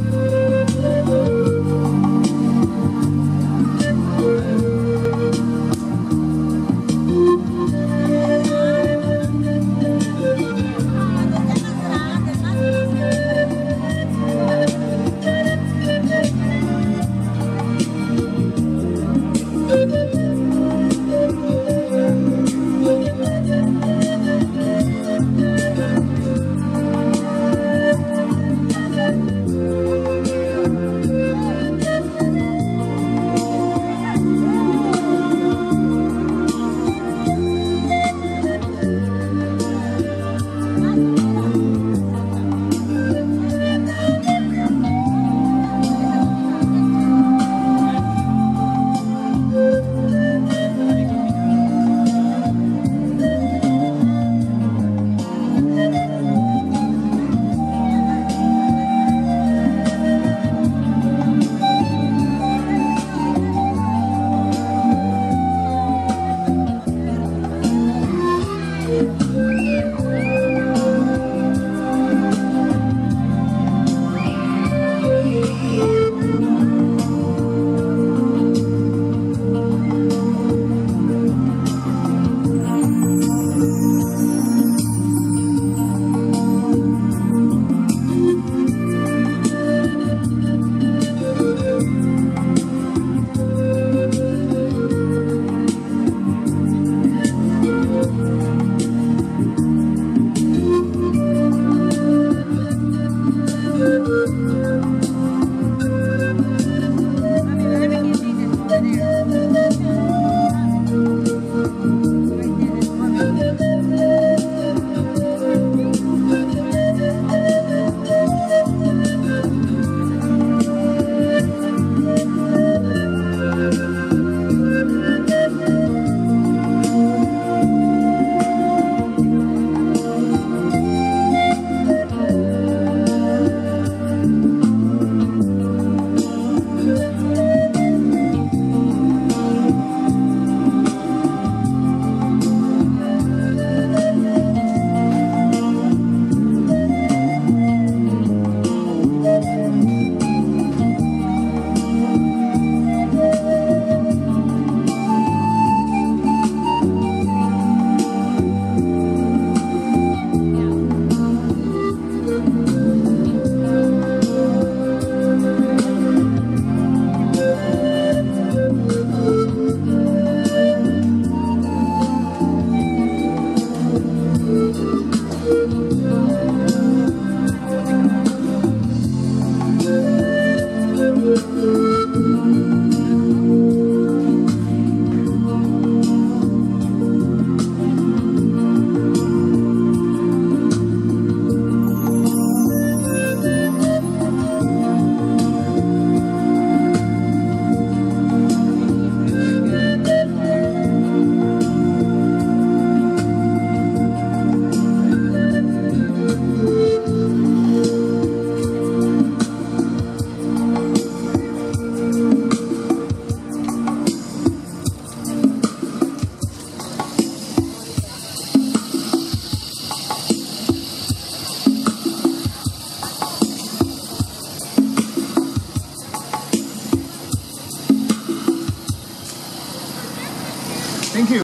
you Thank you.